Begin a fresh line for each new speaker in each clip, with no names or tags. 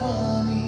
money.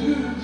you.